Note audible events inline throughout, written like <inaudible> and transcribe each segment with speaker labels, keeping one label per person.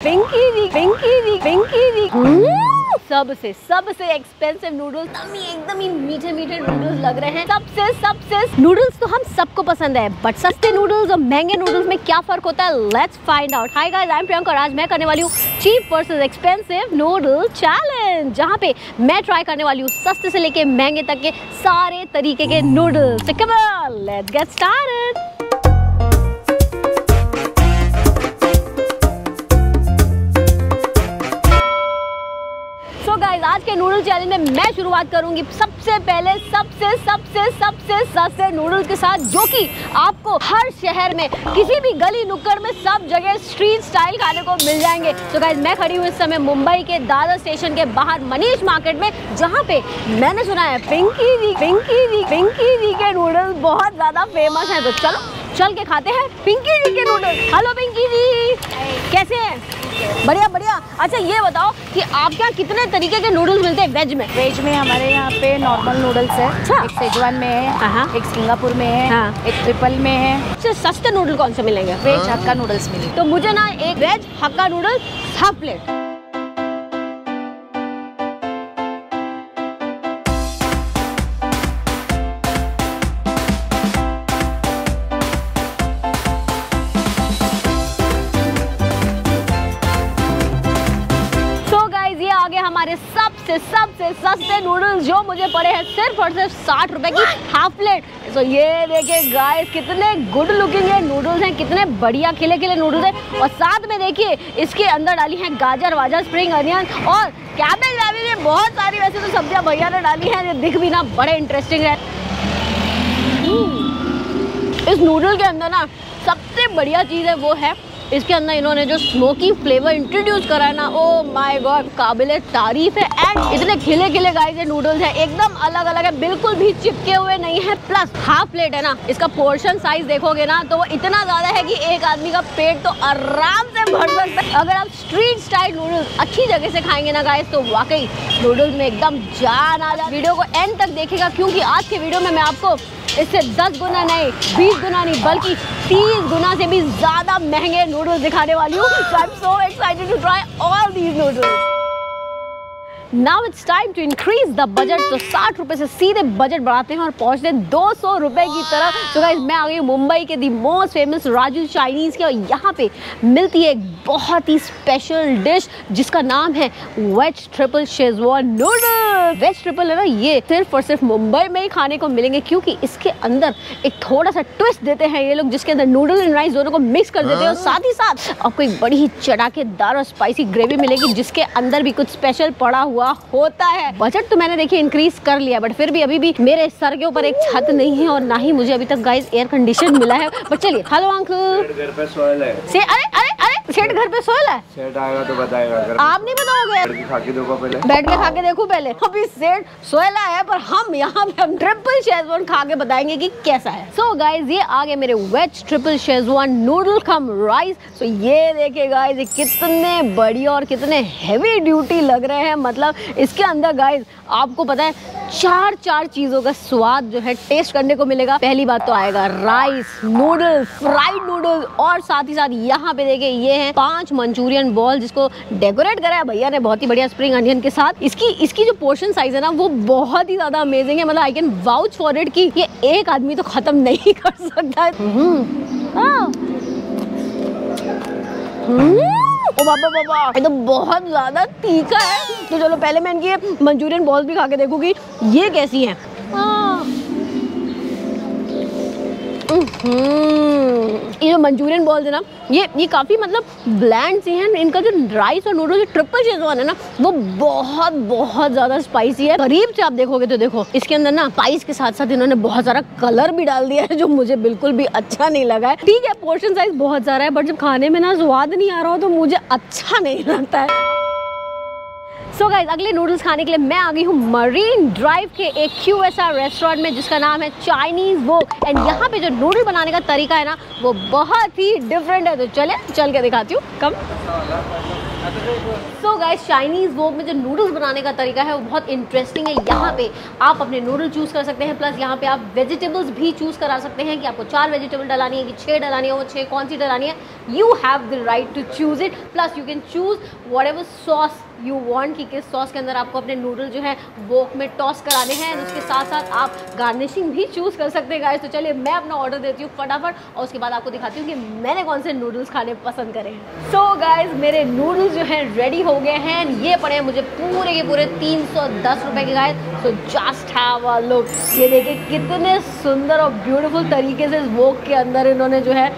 Speaker 1: पिंकी दी पिंकी दी पिंकी हम्म, सबसे सबसे expensive noodles एकदम ही मीठे मीठे नूडल्स लग रहे हैं। सबसे सबसे नूडल्स तो हम सबको पसंद है बट सस्ते नूडल्स और महँगे नूडल्स में क्या फ़र्क होता है? Let's find out hi guys I am Priyanka और आज मैं करने वाली हूँ cheap versus expensive noodle challenge जहाँ पे मैं ट्राई करने वाली हूँ सस्ते से लेके महँगे तक के सारे तरीके के नूडल्स लेट्स गेट स्टार्टेड में शुरुआत करूँगी सबसे पहले, सबसे सबसे सबसे सस्ते नूडल के साथ, जो कि आपको हर शहर में, किसी भी गली नुक्कड़ में, सब जगह स्ट्रीट स्टाइल खाने को मिल जाएँगे। तो गाइस मैं खड़ी हूँ इस समय मुंबई के दादा स्टेशन के बाहर मनीष मार्केट में, जहाँ पे मैंने सुना है पिंकी दी पिंकी दी पिंकी दी के नूडल्स बहुत ज़्यादा फ़ेमस हैं। तो चलो चल के खाते हैं। पिंकी दी के नूडल्स। हेलो पिंकी जी। कैसे हैं? बढ़िया बढ़िया। अच्छा ये बताओ कि आपके यहाँ कितने तरीके के नूडल्स मिलते हैं वेज में?
Speaker 2: वेज में हमारे यहाँ पे नॉर्मल नूडल्स है।
Speaker 1: अच्छा।
Speaker 2: एक सेजवान में है
Speaker 1: हाँ।
Speaker 2: एक सिंगापुर में है
Speaker 1: हाँ।
Speaker 2: एक ट्रिपल में है।
Speaker 1: सबसे सस्ते नूडल कौन से मिलेंगे?
Speaker 2: वेज हक्का नूडल्स मिले
Speaker 1: तो मुझे ना एक veg hakka noodles half plate. पड़े हैं सिर्फ़ और सिर्फ़ साठ रुपए की हाफ़ प्लेट सो ये देखिए गाइस कितने गुड लुकिंग ये नूडल्स हैं कितने बढ़िया खिले खिले नूडल्स हैं। और साथ में देखिए इसके अंदर डाली हैं गाजर वाजर स्प्रिंग अनियन और कैबेज वैबेज ये बहुत सारी वैसे तो सब्ज़ियाँ भैया ने डाली हैं ये दिख भी ना बड़े इंटरेस्टिंग है। हम्म। इस नूडल के अंदर ना सबसे बढ़िया चीज़ है वो है इसके अंदर इन्होंने जो स्मोकी फ्लेवर इंट्रोड्यूस करा है ना ओ माय गॉड काबिल तारीफ़ है। एंड इतने खिले खिले गाइस ये नूडल्स है, एकदम अलग अलग है, बिल्कुल भी चिपके हुए नहीं है। प्लस हाफ़ प्लेट है ना, इसका पोर्शन साइज़ देखोगे ना तो वो इतना ज़्यादा है कि एक आदमी का पेट तो आराम से भर है। अगर आप स्ट्रीट स्टाइल नूडल्स अच्छी जगह से खाएँगे ना गाइस तो वाकई नूडल्स में एकदम जान आ जाए वीडियो को एंड तक देखेगा, क्योंकि आज के वीडियो में मैं आपको इससे 10 गुना नहीं 20 गुना नहीं, बल्कि 30 गुना से भी ज़्यादा महँगे नूडल्स दिखाने वाली हूँ। So excited to try all these noodles now it's time to increase the budget तो साठ रुपए से सीधे बजट बढ़ाते हैं और पहुँचते हैं दो सौ रुपए की तरफ़ तो गाइस मैं आ गई मुंबई के the most famous Raju Chinese के, और यहाँ पे मिलती है एक बहुत ही स्पेशल डिश जिसका नाम है veg triple schezwan noodle veg triple है ना, ये सिर्फ़ और सिर्फ़ मुंबई में ही खाने को मिलेंगे क्योंकि इसके अंदर एक थोड़ा सा ट्विस्ट देते हैं ये लोग, जिसके अंदर नूडल एंड राइस दोनों को मिक्स कर देते हैं। और साथ ही साथ आपको एक बड़ी ही चटाकेदार और स्पाइसी ग्रेवी मिलेगी, जिसके अंदर भी कुछ स्पेशल पड़ा हुआ होता है। बजट तो मैंने देखिए इंक्रीज कर लिया बट फिर भी अभी भी मेरे सर के ऊपर एक छत नहीं है और ना ही मुझे अभी तक गाइस एयर कंडीशन मिला है। बट चलिए हेलो अंकल से अरे अरे सेठ घर पे सोयल है?
Speaker 3: सेठ आएगा तो बताएगा
Speaker 1: आप नहीं बताओगे
Speaker 3: खा के देखो पहले।
Speaker 1: बैठ के खा के देखूँ पहले। अभी सेठ सोयला है पर हम यहाँ पे हम ट्रिपल शेजवान खा के बताएँगे कि कैसा है। सो so गाइस ये आ गए मेरे veg triple schezwan noodle cum rice so ये देखे गाइज़ कितने बढ़िया और कितने हैवी ड्यूटी लग रहे हैं। मतलब इसके अंदर गाइज़ आपको पता है चार चार चीज़ों का स्वाद जो है टेस्ट करने को मिलेगा। पहली बात तो आएगा राइस नूडल्स फ्राइड नूडल्स और साथ ही साथ यहाँ पे देखिए ये है पाँच मंचूरियन बॉल जिसको डेकोरेट करा है। भैया ने बहुत ही बढ़िया स्प्रिंग अनियन के साथ। इसकी इसकी जो पोर्शन साइज़ है ना वो बहुत ही ज़्यादा अमेजिंग है। मतलब I can vouch for it की ये एक आदमी तो खत्म नहीं कर सकता। है हम्म, हाँ। हम्म, ओ बाबा बाबा ये तो बहुत ज़्यादा तीखा है। तो चलो, पहले मैं इनकी मंचूरियन बॉल्स भी खा के देखूँगी। ये कैसी हैं। ये जो मंचूरियन बॉल्स है ना, ये ये काफ़ी मतलब ब्लैंड सी हैं, इनका जो राइस और नूडल्स जो ट्रिपल शेजवान है ना, वो बहुत बहुत ज़्यादा स्पाइसी है। करीब से आप देखोगे तो देखो, इसके अंदर ना स्पाइस के साथ साथ इन्होंने बहुत सारा कलर भी डाल दिया है, जो मुझे बिल्कुल भी अच्छा नहीं लगा है। ठीक है पोर्शन साइज़ बहुत सारा है बट जब खाने में ना स्वाद नहीं आ रहा हो तो मुझे अच्छा नहीं लगता है। सो so गाइज़ अगले नूडल्स खाने के लिए मैं आ गई हूँ मरीन ड्राइव के एक क्यू एस आर रेस्टोरेंट में, जिसका नाम है चाइनीज़ वो एंड यहाँ पे जो नूडल बनाने का तरीका है ना, वो बहुत ही डिफरेंट है। तो चले, चल के दिखाती हूँ। कम सो गाइज़ चाइनीज़ वो में जो नूडल्स बनाने का तरीका है, वो बहुत इंटरेस्टिंग है। यहाँ पे आप अपने नूडल चूज़ कर सकते हैं। प्लस यहाँ पे आप वेजिटेबल्स भी चूज़ करा सकते हैं कि आपको चार वेजिटेबल डलानी है कि छः डलानी है, वो छः कौन सी डलानी है। You have the right to choose it plus you can choose what sauce you want कि किस सॉस के अंदर आपको अपने नूडल जो है वोक में टॉस कराने हैं उसके साथ साथ आप गार्निशिंग भी चूज़ कर सकते हैं गाइस तो चलिए, मैं अपना ऑर्डर देती हूँ फटाफट और उसके बाद आपको दिखाती हूँ कि मैंने कौन से नूडल्स खाने पसंद करे हैं. सो गाइज़ मेरे नूडल्स जो हैं रेडी हो गए हैं ये पड़े हैं मुझे पूरे के पूरे तीन सौ दस रुपये के guys so just have a look ये देखिए कितने सुंदर और ब्यूटीफुल तरीके से इस वोक के अंदर इन्होंने जो है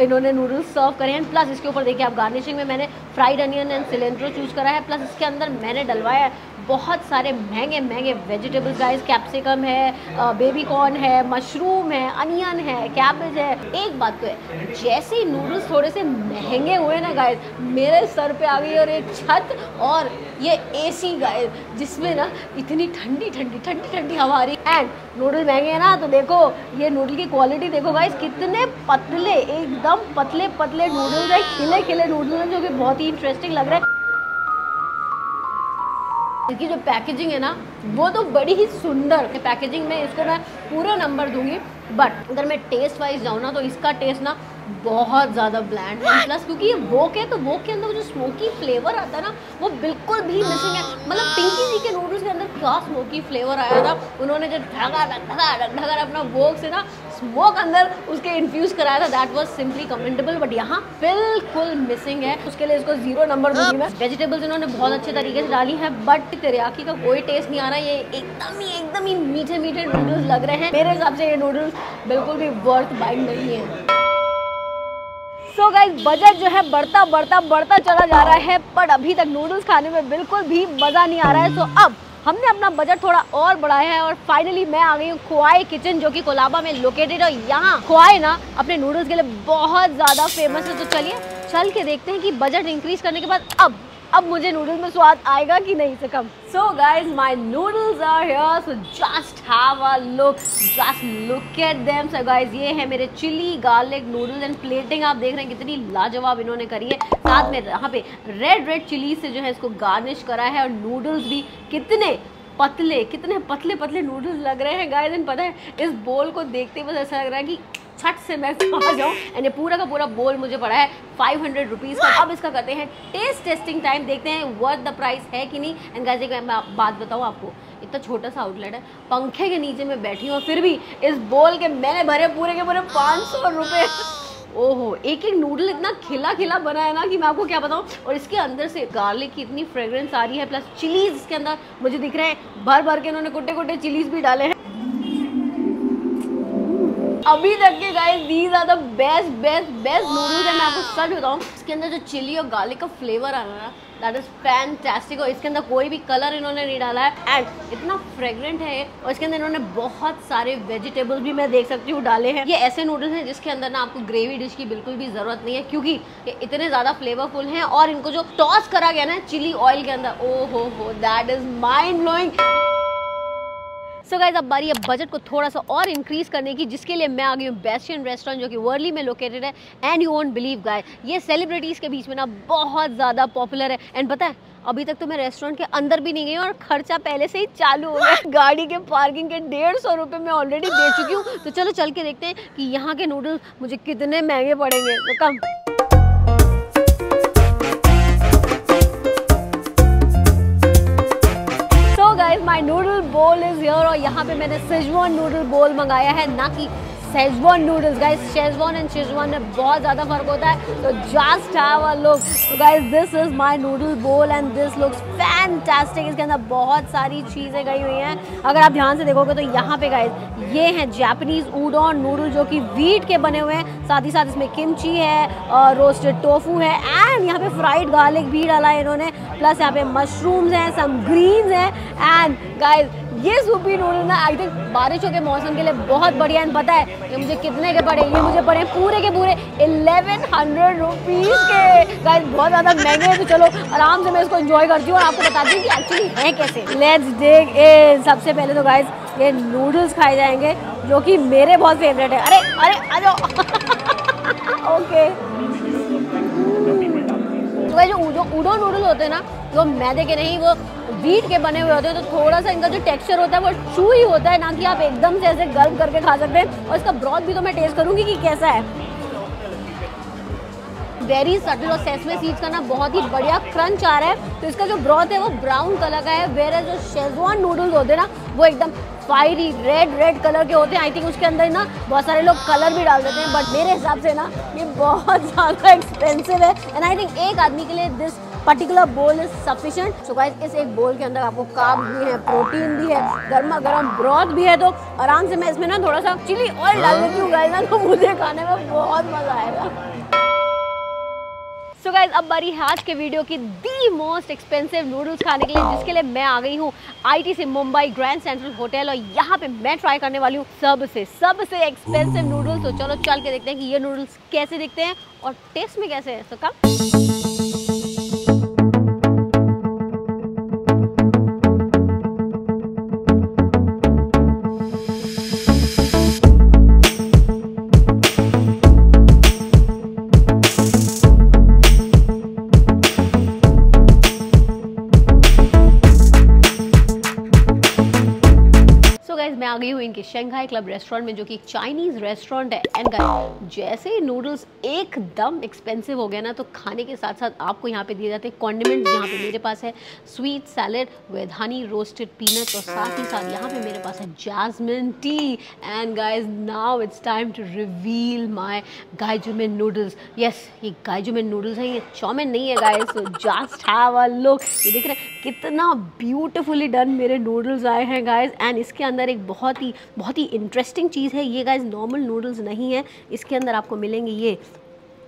Speaker 1: इन्होंने नूडल्स सर्व करे हैं प्लस इसके ऊपर देखिए आप गार्निशिंग में मैंने fried onion and cilantro choose करा है प्लस इसके अंदर मैंने डलवाया है। बहुत सारे महँगे महँगे वेजिटेबल्स गाइस कैप्सिकम है बेबी कॉर्न है मशरूम है अनियन है कैबेज है। एक बात तो है, जैसे ही नूडल्स थोड़े से महँगे हुए ना गाइस मेरे सर पे आ गई और एक छत और ये एसी गाइस जिसमें ना इतनी ठंडी ठंडी ठंडी ठंडी हवा आ रही एंड नूडल महँगे हैं ना तो देखो, ये नूडल की क्वालिटी देखो गाइस कितने पतले, एकदम पतले पतले नूडल्स है, खिले खिले नूडल्स जो कि बहुत ही इंटरेस्टिंग लग रहा हैं। इसकी जो पैकेजिंग है ना, वो तो बड़ी ही सुंदर पैकेजिंग में इसको मैं पूरा नंबर दूँगी बट अगर मैं टेस्ट वाइज जाऊँ ना तो इसका टेस्ट ना बहुत ज़्यादा ब्लैंड है। प्लस क्योंकि ये वोक है तो वोक के अंदर जो स्मोकी फ्लेवर आता है ना, वो बिल्कुल भी मिसिंग है। मतलब पिंकी जी के नूडल्स के अंदर क्या स्मोकी फ्लेवर आया था, उन्होंने जो ढगा ढगा ढगा अपना वोक से ना स्मोक अंदर उसके इन्फ्यूज कराया था. That was simply commendable but यहाँ बिल्कुल मिसिंग है. उसके लिए इसको ज़ीरो नंबर दूँगी मैं. वेजिटेबल्स इन्होंने बहुत अच्छे तरीके से डाली है बट तेरियाकी का कोई टेस्ट नहीं आ रहा. ये एकदम ही एकदम ही मीठे मीठे नूडल्स लग रहे हैं. मेरे हिसाब से ये नूडल्स बिल्कुल भी वर्थ बाइंग नहीं है. सो गाइस बजट जो है बढ़ता बढ़ता बढ़ता चला जा रहा है पर अभी तक नूडल्स खाने में बिल्कुल भी मज़ा नहीं आ रहा है. सो so अब हमने अपना बजट थोड़ा और बढ़ाया है और फाइनली मैं आ गई हूँ खुआई किचन जो कि कोलाबा में लोकेटेड है। यहाँ खुआई ना अपने नूडल्स के लिए बहुत ज़्यादा फ़ेमस है। तो चलिए, चल के देखते हैं कि बजट इंक्रीज करने के बाद अब अब मुझे नूडल्स में स्वाद आएगा कि नहीं, से कम। So guys my noodles are here so just have a look just look at them so guys ये है मेरे chilli garlic noodles and plating आप देख रहे हैं कितनी लाजवाब इन्होंने करी है। साथ में यहाँ पे रेड रेड चिली से जो है इसको गार्निश करा है और नूडल्स भी कितने पतले कितने पतले पतले नूडल्स लग रहे हैं। गाइस पता है, इस बोल को देखते बस ऐसा लग रहा है कि छठ से मैं आ जाऊँ। <laughs> एंड ये पूरा का पूरा बोल मुझे पड़ा है फाइव हंड्रेड रुपीज़ का। अब इसका करते हैं टेस्ट टेस्टिंग टाइम देखते हैं वर्थ द प्राइस है कि नहीं। एंड गाइस एक मैं बात बताऊँ आपको इतना छोटा सा आउटलेट है। पंखे के नीचे में बैठी हूँ फिर भी इस बोल के मैंने भरे पूरे के पूरे पाँच सौ रुपये ओहो एक एक नूडल इतना खिला खिला बना है ना कि मैं आपको क्या बताऊँ। और इसके अंदर से गार्लिक की इतनी फ्रेग्रेंस आ रही है प्लस चिलीज इसके अंदर मुझे दिख रहे हैं। भर भर के इन्होंने कुटे कुटे चिलीज भी डाले हैं। अभी तक के guys these are the best best best noodles मैं आपको सच बताऊँ, इसके अंदर जो चिली और गार्लिक का फ्लेवर आ रहा है दैट इज़ फैंटेस्टिक और इसके अंदर कोई भी कलर इन्होंने नहीं डाला है। एंड इतना फ्रेग्रेंट है, और इसके अंदर इन्होंने बहुत सारे वेजिटेबल्स भी मैं देख सकती हूँ डाले हैं। ये ऐसे नूडल्स हैं जिसके अंदर ना आपको ग्रेवी डिश की बिल्कुल भी ज़रूरत नहीं है, क्योंकि ये इतने ज़्यादा फ्लेवरफुल हैं। और इनको जो टॉस करा गया ना चिली ऑयल के अंदर ओ हो हो that is mind blowing so guys अब बारी है बजट को थोड़ा सा और इंक्रीज करने की, जिसके लिए मैं आ गई हूँ बेस्टियन रेस्टोरेंट जो कि वर्ली में लोकेटेड है and you won't believe guy ये सेलिब्रिटीज़ के बीच में ना बहुत ज़्यादा पॉपुलर है। एंड पता है, अभी तक तो मैं रेस्टोरेंट के अंदर भी नहीं गई और खर्चा पहले से ही चालू हो गया गाड़ी के पार्किंग के डेढ़ सौ रुपये मैं ऑलरेडी दे चुकी हूँ। तो चलो चल के देखते हैं कि यहाँ के नूडल्स मुझे कितने महँगे पड़ेंगे। तो come my noodle bowl is here और यहाँ पे मैंने सिजवान नूडल बोल मंगाया है, ना कि sezwan noodles guys schezwan and schezwan में बहुत ज़्यादा फ़र्क होता है। तो जस्ट हैव अ लुक तो guys this is my noodle bowl and this looks fantastic इसके अंदर बहुत सारी चीज़ें गई हुई हैं। अगर आप ध्यान से देखोगे तो यहाँ पे गाइस ये हैं जापानीज ऊडॉन नूडल जो कि वीट के बने हुए हैं। साथ ही साथ इसमें किमची है और रोस्टेड टोफू है। एंड यहाँ पे फ्राइड गार्लिक भी डाला है इन्होंने। प्लस यहाँ पे मशरूम्स हैं सम ग्रीन्स हैं। एंड गाइस ये सूपी नूडल ना आई थिंक बारिशों के मौसम के लिए बहुत बढ़िया है। पता है ये मुझे कितने के पड़े? ये मुझे पड़े पूरे के पूरे 1100 हंड्रेड रुपीज़ के। गाइस बहुत ज़्यादा महँगे हैं तो चलो आराम से मैं इसको एंजॉय करती हूँ और आपको बताती हूँ कि एक्चुअली है कैसे। लेट्स डिग इन सबसे पहले तो गाइस ये नूडल्स खाए जाएँगे, जो कि मेरे बहुत फेवरेट है। अरे अरे, आ जाओ। <laughs> ओके तो जो उडो नूडल होते हैं ना वो मैदे के नहीं, वो वीट के बने हुए होते हैं तो थोड़ा सा इनका जो टेक्सचर होता है, वो चू ही होता है, ना कि आप एकदम से ऐसे गर्म करके खा सकते हैं। और इसका ब्रॉथ भी तो मैं टेस्ट करूँगी कि कैसा है। वेरी सटल और सेसमे सीड्स का ना बहुत ही बढ़िया क्रंच आ रहा है। तो इसका जो ब्रॉथ है, वो ब्राउन कलर का है वेर जो शेजवान नूडल्स होते हैं ना, वो एकदम फायरी रेड रेड कलर के होते हैं। आई थिंक उसके अंदर ना बहुत सारे लोग कलर भी डाल देते हैं बट मेरे हिसाब से ना, ये बहुत ज़्यादा एक्सपेंसिव है। एंड आई थिंक एक आदमी के लिए this particular bowl is sufficient so guys इस एक बोल के अंदर आपको कार्ब भी है प्रोटीन भी है गर्मा गर्म ब्रॉथ भी है तो आराम से मैं इसमें ना थोड़ा सा चिली ऑयल डाल देती हूँ गाइस ना तो मुझे खाने में बहुत मज़ा आएगा। सो गाइज़ अब बारी है आज के वीडियो की दी मोस्ट एक्सपेंसिव नूडल्स खाने के लिए, जिसके लिए मैं आ गई हूँ आईटी से मुंबई ग्रैंड सेंट्रल होटल और यहाँ पे मैं ट्राई करने वाली हूँ सबसे सबसे एक्सपेंसिव नूडल्स तो चलो चल के देखते हैं कि ये नूडल्स कैसे दिखते हैं और टेस्ट में कैसे है। So come Shanghai club restaurant में जो कि एक चाइनीज़ रेस्टोरेंट है एंड गाइज़ जैसे ही नूडल्स एकदम एक्सपेंसिव हो गए ना तो खाने के साथ साथ आपको यहाँ पे दिए जाते हैं कॉन्डिमेंट यहाँ पे मेरे पास है sweet salad with honey roasted peanuts और साथ ही साथ यहाँ पे मेरे पास है jasmine tea and guys now it's time to reveal my गायजुमिन noodles yes ये गायजुमिन नूडल्स हैं, ये चौमिन नहीं है guys just have a look ये देख रहे हैं, कितना ब्यूटिफुली डन मेरे नूडल्स आए हैं गाइज़ एंड इसके अंदर एक बहुत ही बहुत ही इंटरेस्टिंग चीज़ है। ये गाइज़ नॉर्मल नूडल्स नहीं है। इसके अंदर आपको मिलेंगे ये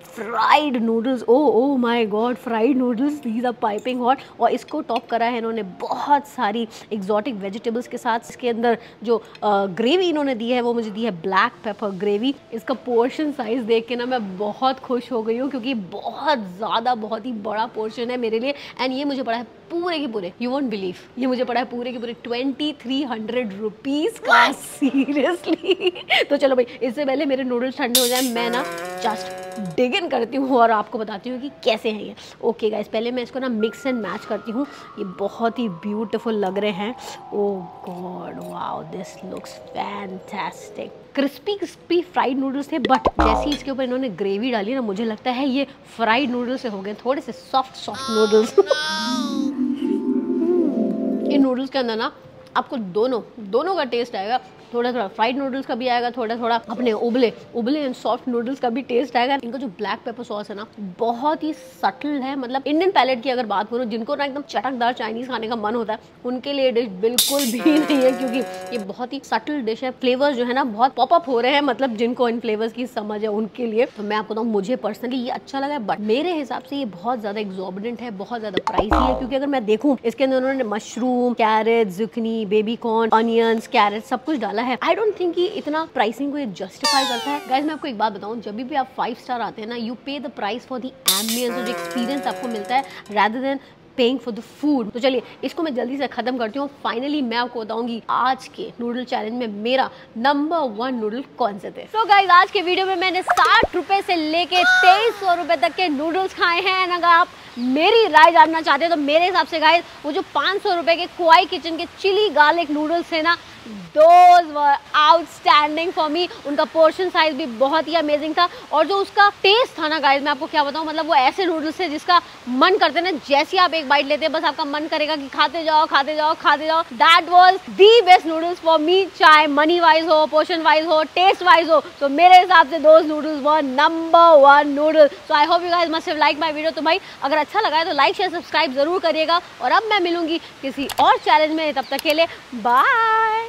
Speaker 1: fried noodles oh oh my god fried noodles these are piping hot और इसको टॉप करा है इन्होंने बहुत सारी एग्जॉटिक वेजिटेबल्स के साथ। इसके अंदर जो ग्रेवी इन्होंने दी है, वो मुझे दी है ब्लैक पेपर ग्रेवी इसका पोर्शन साइज़ देख के ना मैं बहुत खुश हो गई हूँ, क्योंकि बहुत ज़्यादा, बहुत ही बड़ा पोर्शन है मेरे लिए। एंड ये मुझे पड़ा है पूरे के पूरे यू वॉन्ट बिलीव ये मुझे पड़ा है पूरे के पूरे ट्वेंटी थ्री हंड्रेड रुपीज़ का सीरियसली तो चलो भाई इससे पहले मेरे नूडल्स ठंडे हो जाए मैं ना जस्ट डिग इन करती हूँ और आपको बताती हूँ कि कैसे हैं ये। ओके गाइस पहले मैं इसको ना मिक्स एंड मैच करती हूँ। ये बहुत ही ब्यूटीफुल लग रहे हैं। ओ god wow this looks fantastic crispy crispy fried noodles थे बट जैसे ही इसके ऊपर इन्होंने ग्रेवी डाली ना मुझे लगता है ये फ्राइड नूडल्स से हो गए थोड़े से सॉफ्ट सॉफ्ट नूडल्स इन नूडल्स के अंदर ना आपको दोनों दोनों का टेस्ट आएगा। थोड़ा थोड़ा फ्राइड नूडल्स का भी आएगा, थोड़ा थोड़ा अपने उबले उबले एंड सॉफ्ट नूडल्स का भी टेस्ट आएगा। इनका जो ब्लैक पेपर सॉस है ना, बहुत ही सटल है। मतलब इंडियन पैलेट की अगर बात करूँ, जिनको ना एकदम चटकदार चाइनीज़ खाने का मन होता है, उनके लिए डिश बिल्कुल भी <laughs> नहीं है, क्योंकि ये बहुत ही सटल डिश है। फ्लेवर्स जो है ना, बहुत पॉपअप हो रहे हैं मतलब जिनको इन फ्लेवर्स की समझ है उनके लिए। तो मैं आपको बताऊँ, मुझे पर्सनली ये अच्छा लगा बट मेरे हिसाब से ये बहुत ज़्यादा एग्जॉर्बिडेंट है, बहुत ज़्यादा प्राइसी है, क्योंकि अगर मैं देखूँ, इसके अंदर उन्होंने mushroom carrot zucchini baby corn onions carrot सब कुछ डाला है। आई डोंट थिंक इतना प्राइसिंग को ये जस्टिफाई करता है। गाइज़ मैं आपको एक बात बताऊँ, जब भी आप फाइव स्टार आते हैं ना you pay the price for the ambience और जो एक्सपीरियंस आपको मिलता है rather than paying for the food तो चलिए, इसको मैं जल्दी से खत्म करती हूँ। फाइनली मैं आपको बताऊँगी आज के नूडल चैलेंज में मेरा नंबर वन नूडल कौन से थे। सो so गाइज़ आज के वीडियो में मैंने साठ रुपए से लेके तेईस सौ रुपए तक के नूडल्स खाए हैं। अगर आप मेरी राय जानना चाहते हैं तो मेरे हिसाब से गाइज़ वो जो पाँच सौ रुपए के कुआई किचन के चिली गार्लिक नूडल्स थे ना those were outstanding for me उनका पोर्शन साइज़ भी बहुत ही अमेजिंग था। और जो उसका टेस्ट था ना गाइज़ मैं आपको क्या बताऊँ मतलब वो ऐसे नूडल्स थे जिसका मन करते ना, जैसे आप एक बाइट लेते हैं, बस आपका मन करेगा कि खाते जाओ खाते जाओ खाते जाओ। That was the best noodles for me चाहे मनी वाइज हो पोर्शन वाइज हो टेस्ट वाइज हो। तो मेरे हिसाब से those noodles were number one noodles so I hope you guys must like my video तो भाई, अगर अच्छा लगा है तो लाइक शेयर सब्सक्राइब ज़रूर करिएगा। और अब मैं मिलूँगी किसी और चैलेंज में। तब तक के लिए बाय